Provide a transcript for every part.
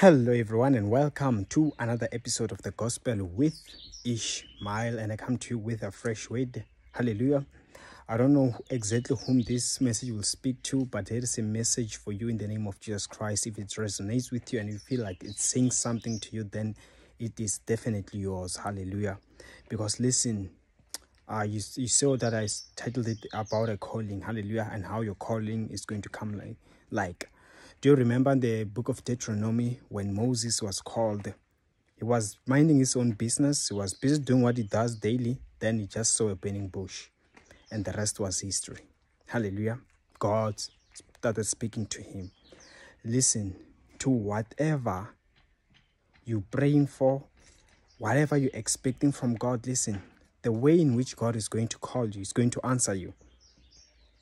Hello, everyone, and welcome to another episode of the Gospel with Ishmael. And I come to you with a fresh word. Hallelujah. I don't know exactly whom this message will speak to, but there is a message for you in the name of Jesus Christ. If it resonates with you and you feel like it's saying something to you, then it is definitely yours. Hallelujah. Because listen, uh, you, you saw that I titled it about a calling. Hallelujah. And how your calling is going to come like, like do you remember the book of Deuteronomy when Moses was called? He was minding his own business. He was busy doing what he does daily. Then he just saw a burning bush. And the rest was history. Hallelujah. God started speaking to him. Listen to whatever you're praying for, whatever you're expecting from God. Listen, the way in which God is going to call you is going to answer you.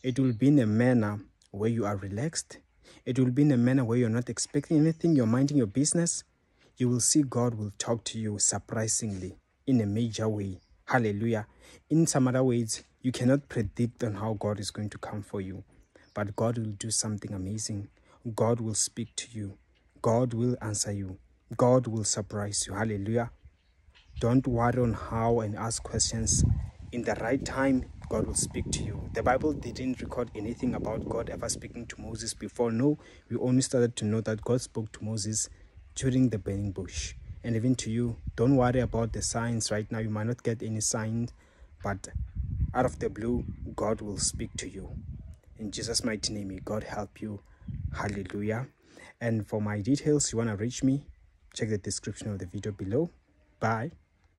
It will be in a manner where you are relaxed it will be in a manner where you're not expecting anything, you're minding your business. You will see God will talk to you surprisingly in a major way. Hallelujah. In some other ways, you cannot predict on how God is going to come for you, but God will do something amazing. God will speak to you. God will answer you. God will surprise you. Hallelujah. Don't worry on how and ask questions. In the right time, God will speak to you. The Bible didn't record anything about God ever speaking to Moses before. No, we only started to know that God spoke to Moses during the burning bush. And even to you, don't worry about the signs right now. You might not get any signs, but out of the blue, God will speak to you. In Jesus' mighty name, may God help you. Hallelujah. And for my details, you want to reach me, check the description of the video below. Bye.